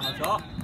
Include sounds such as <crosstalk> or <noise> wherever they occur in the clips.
好球。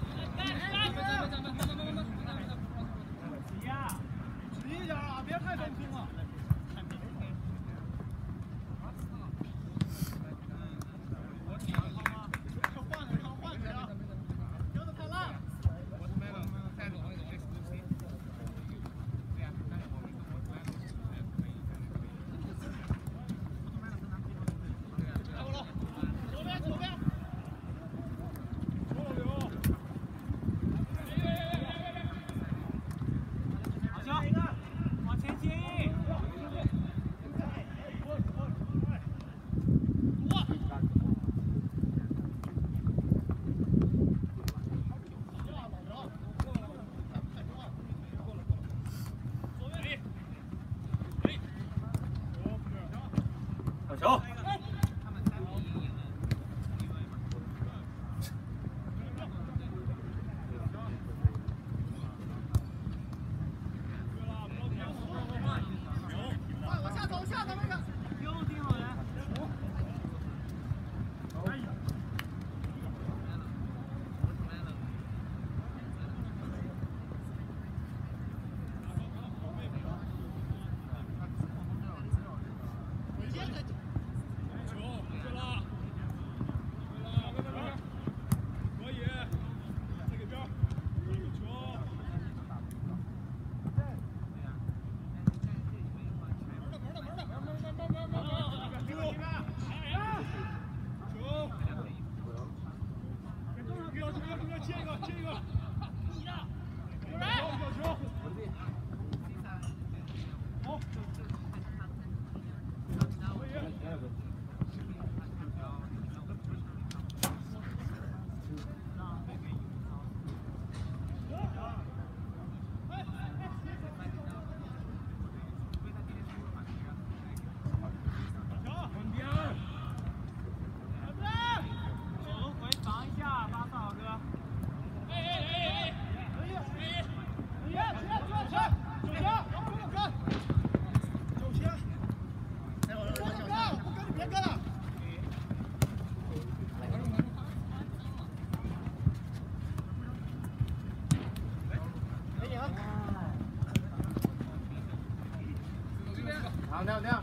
亮亮。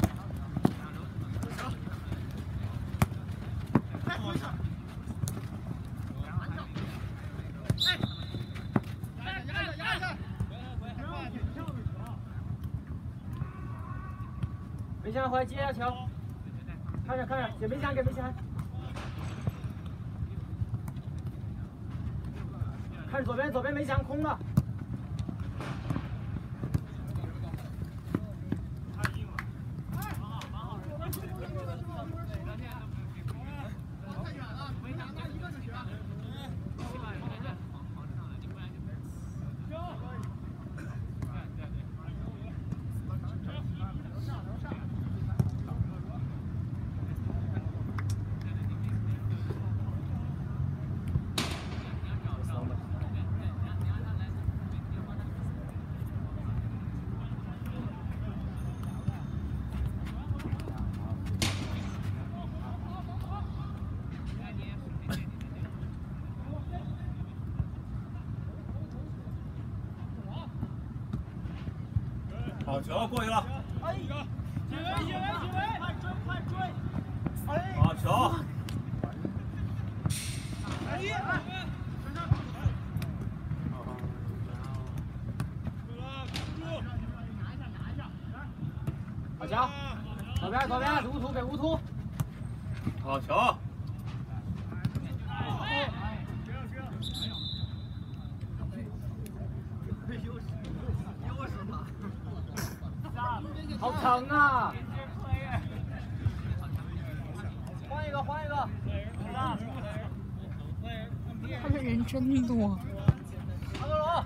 梅香回来接下球，看着看着，给梅香给梅香，看左边左边梅香空了。好球，过去了。哎，几位？几位？几位？快追，快追！哎，好球。真多。好了，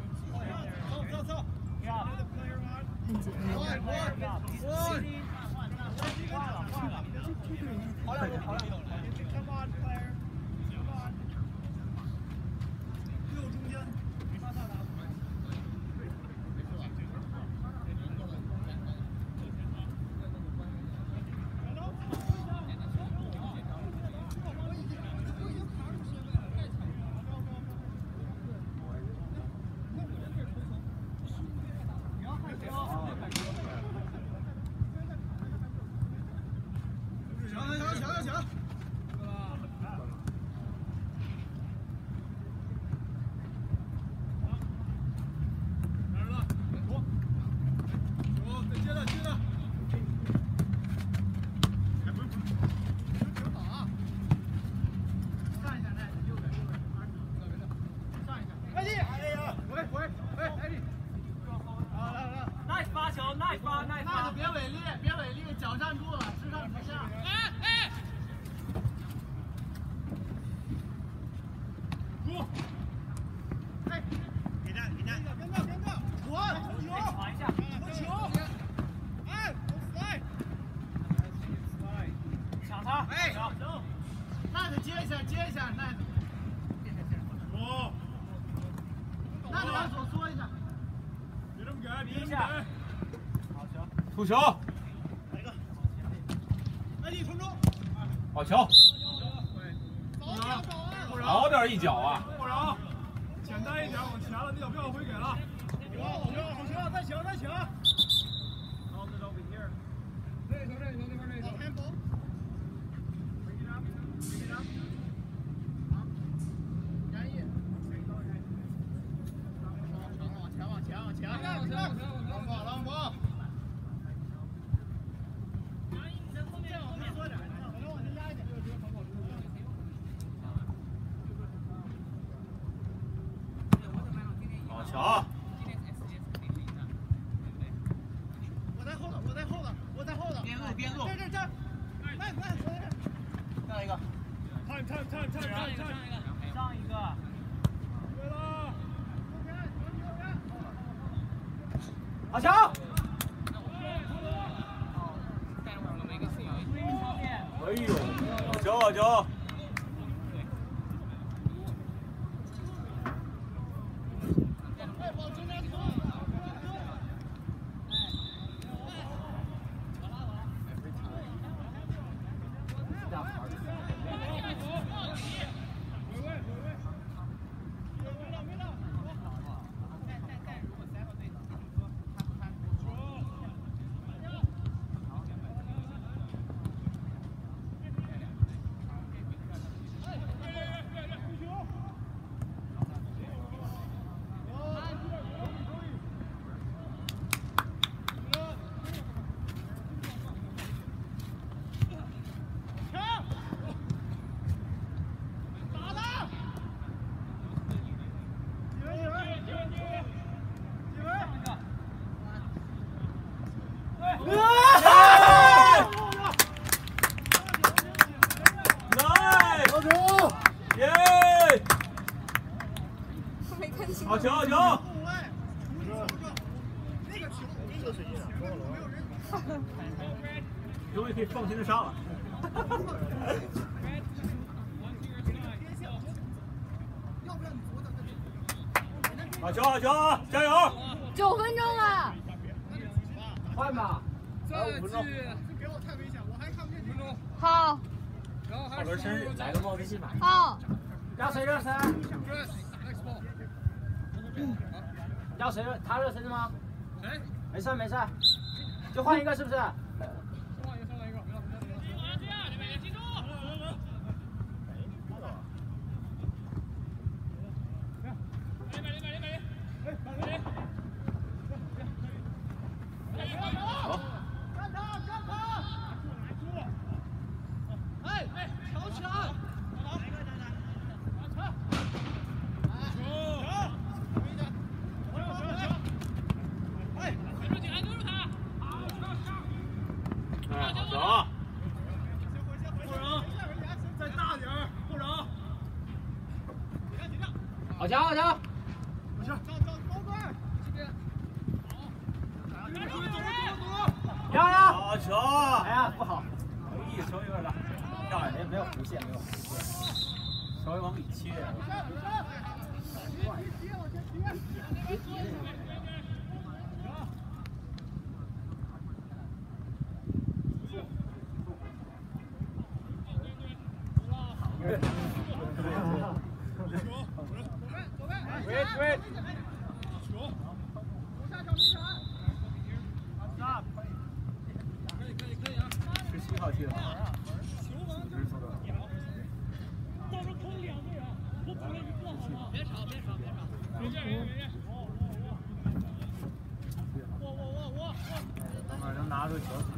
住手小。终于可以放心的上了好球好球加油！九分钟了。快吧我分钟给我太危险我还看不见你们好好多生日来个冒个气吧好加谁？热身嗯加谁他热身的吗没事没事就换一个是不是？加油加油 Halloween.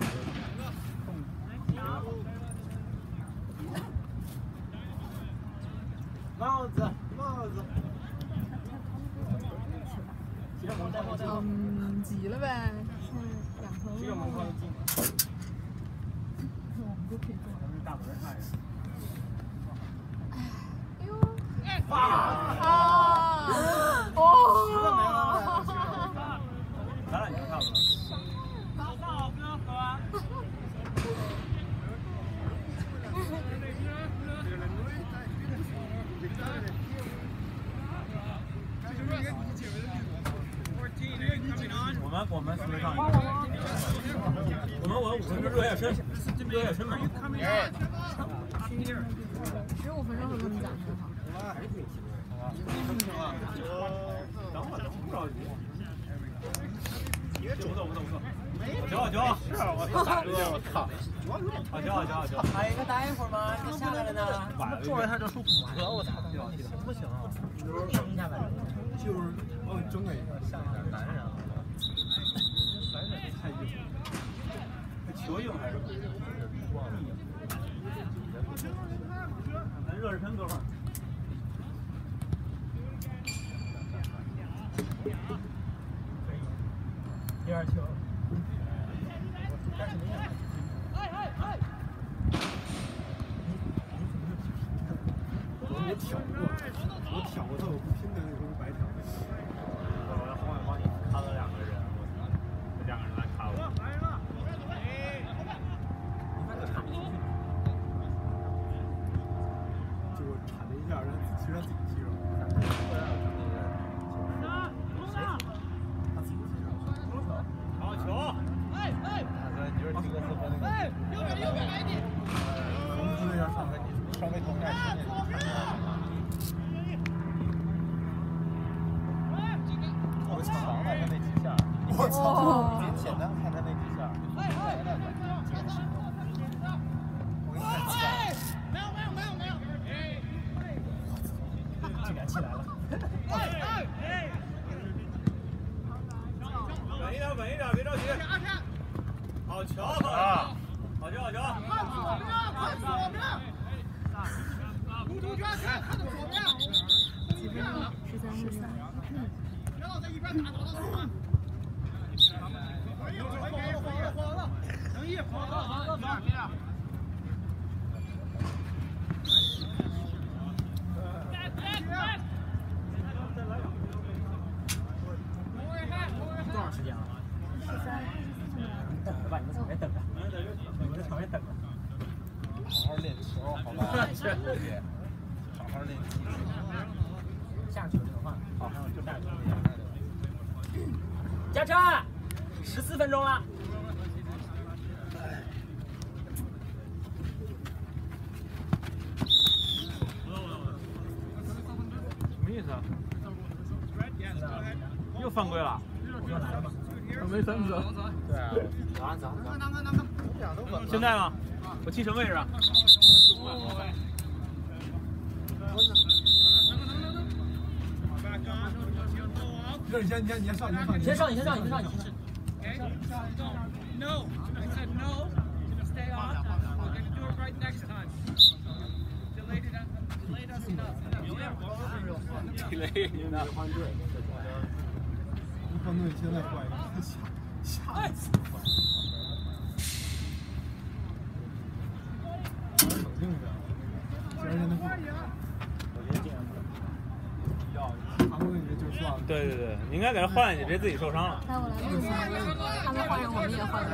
还应该待一会儿吗？你下来了呢？撞一下就出骨折，我操！行不行啊，剩下吧。就是往里争了一下，像点男人啊。甩甩太硬，球硬还是不硬？咱热热身，哥们儿。第二球。我挑过，我挑过他，我不拼的那时候白挑。我在后面帮你看了两个人，我操，这两个人来看我。就铲了一下，让其实让自己踢着。好球！我们那样上分，你稍微动点身我抢了他那几下，哦操！别简单看他那几下，来了我给你看起来，竟然起来了。稳一点，稳一点，别着急。好球！啊！好球！好球！几分钟？十三十三。多长时间了？十三。等着吧，你们场边等着，你们在场边等着。好好练球，好吧？好好练技术。下球的话，好，就下球。加车，十四分钟了。什么意思啊？又犯规了？我说来了吗？对啊，走啊走啊走啊！两都稳了。现在呢？我踢什么位置啊？这你先，你先，你先上，你先上，你先上，你先上，你先上，你先上。No, I said no. Gonna stay on. We're gonna do it right next time. Delayed it. Delayed us enough. 地雷，你们换队，一换队现在换一个，下下一次换。对对对，你应该给他换下去，别自己受伤了。来，我来问一下，他们换人，我们也换人。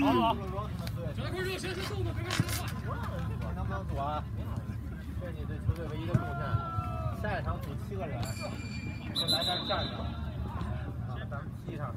好好。他们组啊，这是你对球队唯一的贡献。下一场组七个人，就来这儿站着，地上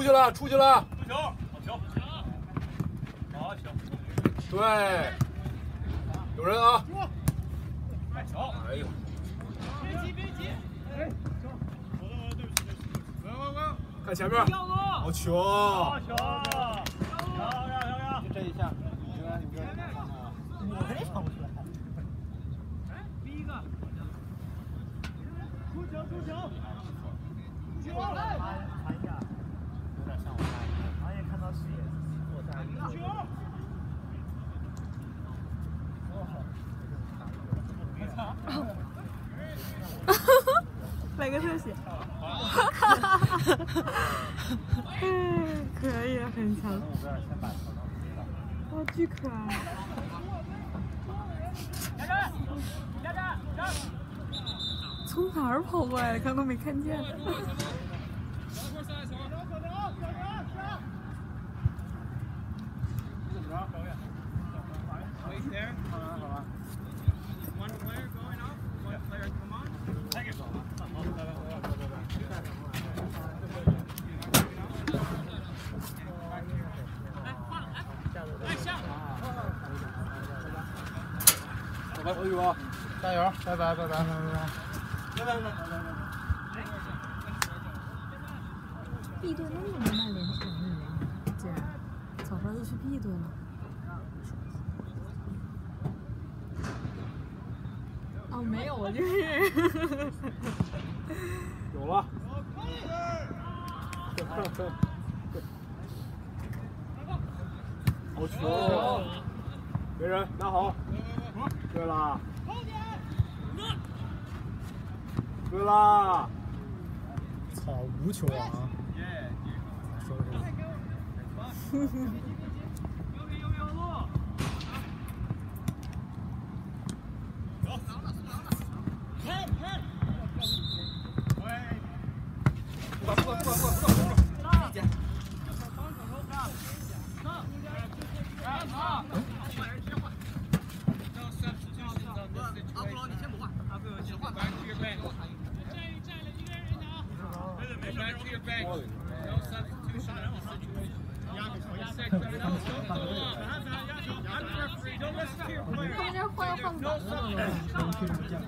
出去了，出去了。好球，好球，好球！对，有人啊。看球，哎呦！别急，别急。哎，球！我。看前面。好球！好球！漂亮漂亮！就这一下。不出来。第一个。出球。出球！球。来！<laughs> 来个特写。嗯，可以，很强。我这儿先把头弄低了。哦，巨可爱。从哪儿跑过来的？刚刚没看见。Wait there. One player going off, one player come on. Nice shot. 拜拜，宇哥，加油！拜拜，拜拜，拜拜，拜拜，拜拜。毕队那么多曼联球迷，竟然早知道就去 B 队了。哦，没有，我就是。有了。好球！没人拿好。对啦。对啦。操，无球啊！说说。No <laughs> substitutions on this situation. Go back to your bench. Go back to your bench. No substitution on this situation. One sec, someone else, don't go off. I'm the referee, don't listen to your 他 player. 们这换换不 No 了。substitution.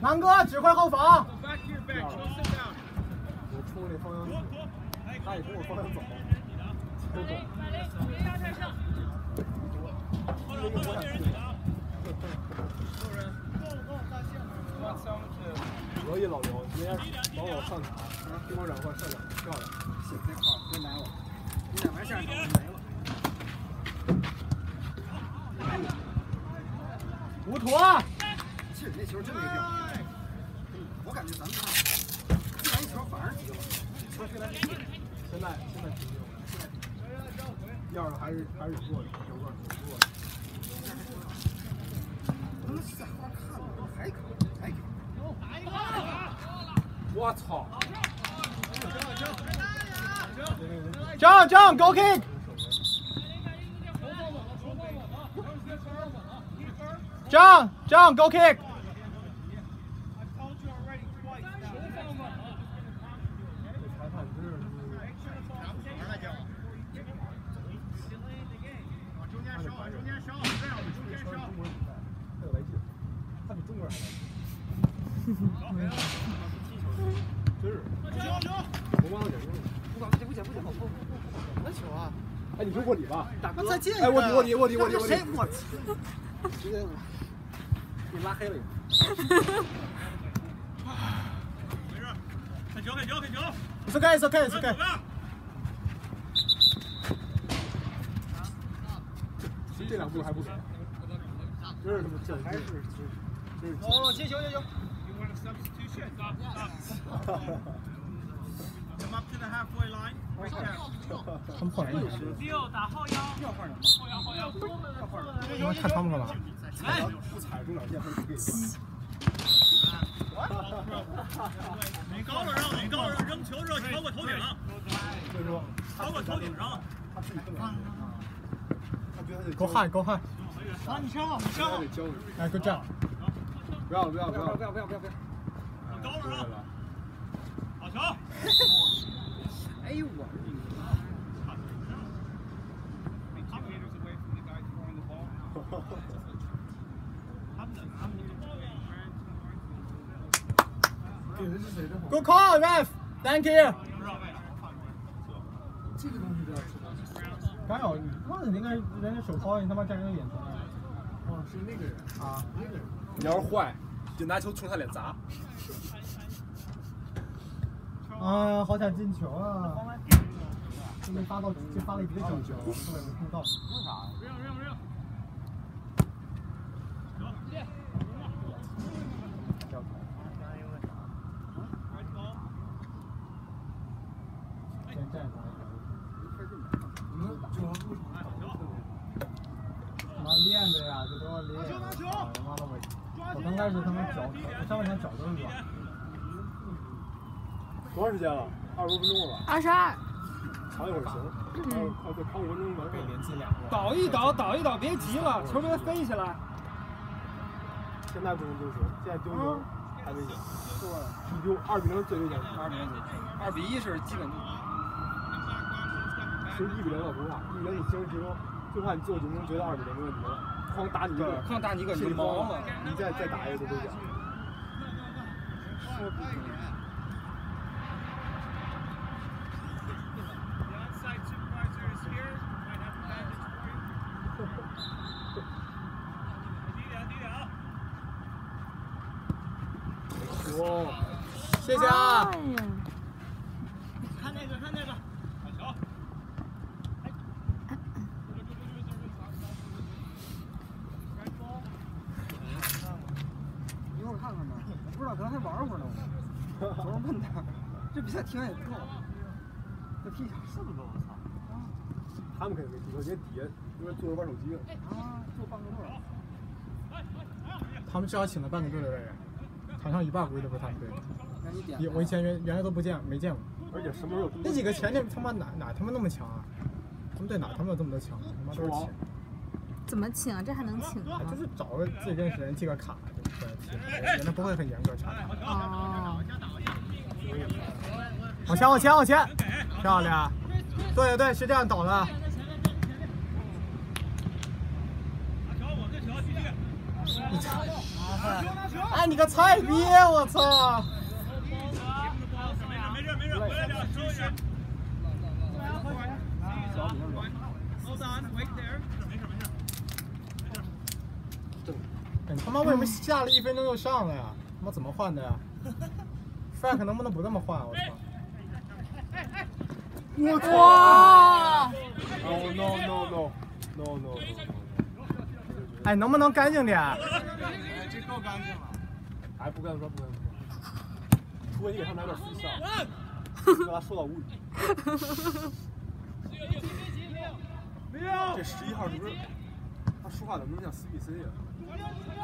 南哥，只块后防。Go back to your bench, go sit down. 我冲那方向走，他也冲我方向走。可以老刘，今天帮我上场，给我转换上场，漂亮。行，别跑，别埋我，你俩完事儿就没了。无图啊！其实那球真没必要。我感觉咱们看，这来一球反而急了，球虽然是现在现在停了，要是还是还是弱的，有个弱的。他们下花看了还可以，还可以。我操！John John go kick！John John go kick！I told you already twice. 裁判真是 Make sure the ball's safe before you kick it. Delay the game. 往中间烧，往中间烧，再往中间烧。中国人比赛，他有来劲，他比中国人还来劲。真是，红光的眼睛。不管不行不行不行，好痛！什么球啊？哎，你是卧底吧？大哥，再见哎，卧底卧底卧底卧底卧底谁？。我操！直接给拉黑了。看球看球看球。It's okay, it's okay, it's okay. 这两步还不给，真是他妈震还！是哦，进球进球！<laughs> 他们 a 来也是破烂。六打后腰。要换什？后腰，后腰，后腰。们了吧？来，踩中。了，高了，扔球扔过头顶了。扔过头顶上。给我喊，给我喊。啊，你上，你上。哎，就这样。不要，不要，不要，不要不要不要不要！高了扔。好球。哎呦我是谁的？Good call, ref. Thank you. 这个东西都要知道。刚有，那人家人家手抛，你他妈站人家眼球。哦，是那个人啊，那个人。你要是坏，就拿球冲他脸砸。<laughs> 哎呀，好想进球啊！就没发到，就发了一个角球，<laughs> 根本没碰到。先站上一他妈练的呀，这都要练。他妈的我，我刚开始他们脚，上半场脚都软。多长时间了？二十多分钟了吧？二十二，躺一会儿行。还有快再躺五分钟吧。被连进两个。倒一倒，倒一倒，别急了，球别飞起来。现在不能丢球，现在丢球太危险。一丢二比零最危险，二比零。二比一是基本。其实一比零倒不怕，一比零你形势集中，就怕你最后几分钟觉得二比零没问题了，哐打你一个，哐打你一个你就毛了，你再再打一个就不定。The onside supervisor is here. Might have a bandage for you. 低点，低点啊！哇，谢谢啊！哎呀，看那个，看那个。好球！一会儿看看吧，我不知道，可能还玩会儿呢。我昨儿问他，踢完也够，这踢一场是不够，我操！他们肯定没踢，我觉得底下因为坐着玩手机了。啊，坐半个队儿。他们至少请了半个队的人，场上一半估计都不是他们队的。我以前原原来都不见没见过，而且什么时候有那几个前天他妈哪哪他妈那么强啊？他们队哪他妈有这么多强？他妈都是请，怎么请啊？这还能请啊？就是找个自己认识的人寄个卡就过来踢，人家不会很严格查看。哦，往前往前往前，漂亮！对对是这样倒的。哎你个菜逼！我操！没事没事，回来点，收一点。Hold on, wait there. 没事没事。哎你他妈为什么下了一分钟就上了呀？他妈怎么换的呀？Frank 能不能不这么换？我操！我操！哇！Oh no no no no no！哎，能不能干净点？这够干净了。哎，不干说不干说，除非你给他们来点 freestyle，让他说到无语。这十一号是不是？他说话怎么能像 CBC 呀？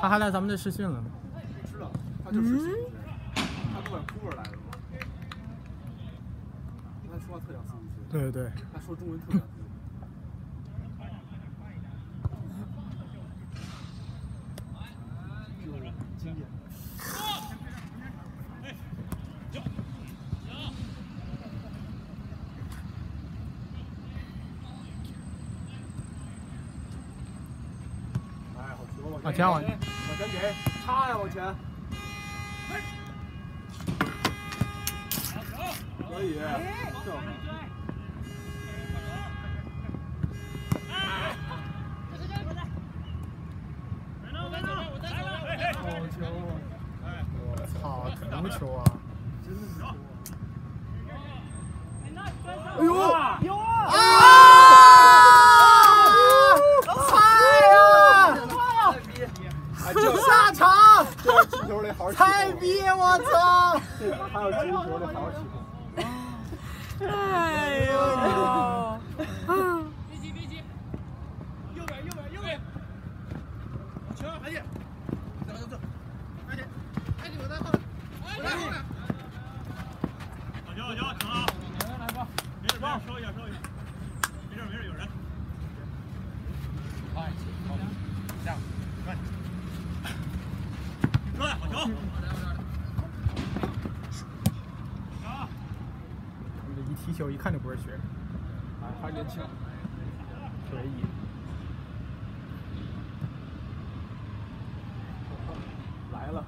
他还来咱们这试训了呢。我知道，他就是 CBC，他不管 cover 来的吗？他说话特像 CBC，对对对，他说中文特像 CBC。经典。哎，好球！往前往前，往前给，插呀，往前。可以，操，什么球啊！哎呦！啊！菜呀！哎，这下场！这要进球得好好起哄。菜逼！我操！这还要进球得好好起哄。哎呦！右边右边右边。球，赶紧。走走走，赶紧，赶紧我在后面，我在后面。好球好球，成了。没事没事，收一下收一下。没事没事，有人。哎，好，这样，快。对，好球。你这一踢球一看着不是学生，还年轻。特别野。来了，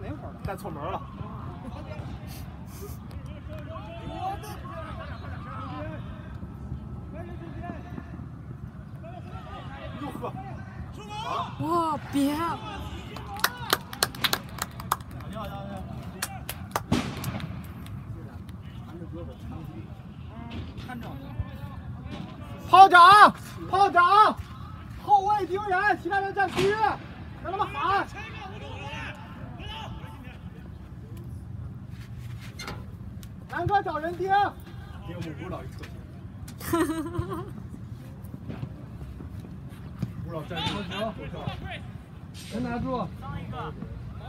哪会儿的？带错门了。哟呵，哇，别！炮长，炮长，后卫盯人，其他人占区域，让他们喊。南哥找人盯。给我们吴老一特吴老站住球，人拿住。往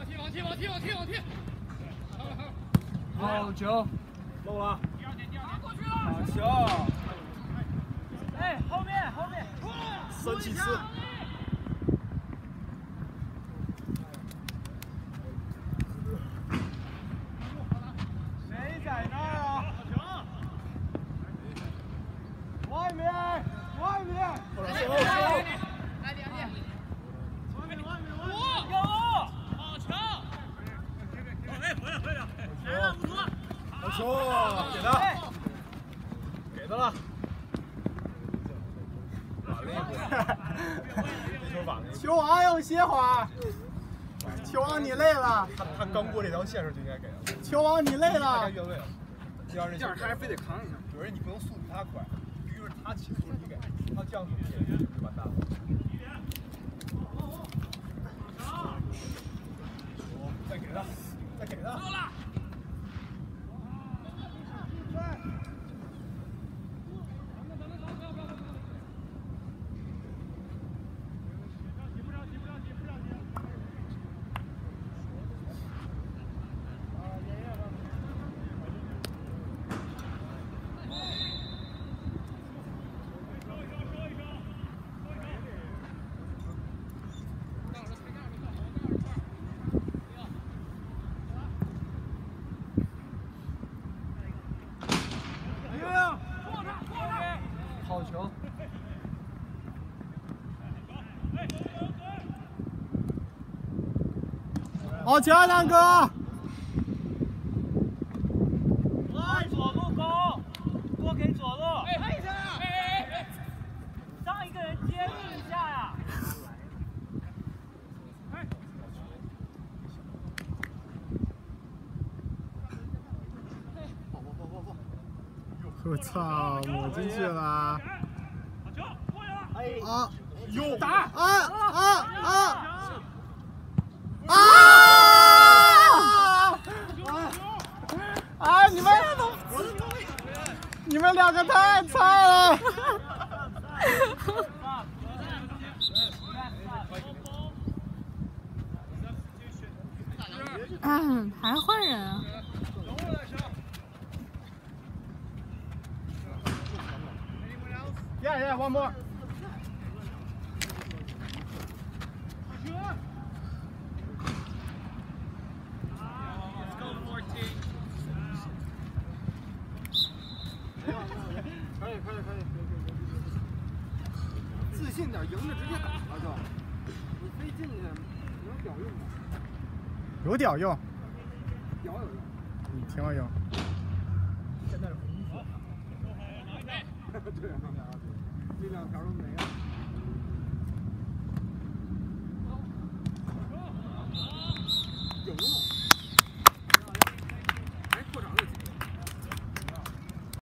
踢往踢往踢往踢往踢！好球。漏了。好球。哎，后面后面，三七四。谁在那儿啊？外面，外面。后来后来。有，好球！哎，回来回来，来了，五图。好球，给他，给他了。球王要歇会儿。球王你累了。他他刚过这条线时就应该给了。球王你累了。该越位了。这样这样他还非得扛一下。有人你不能速度他快，必须是他起速你给，他降速你就完蛋了。再给他，再给他。好球！好球，亮哥！来，左路攻，多给左路。哎，拍一下！哎哎哎！让一个人接应一下呀！我操，抹进去了！好球，过来了。啊！哟，打！啊啊啊！啊！啊！你们，你们两个太菜了！嗯，还换人啊？Yeah, yeah, one more. 可以，可以，可以，自信点，赢着直接打了就。你飞进去能屌用吗？有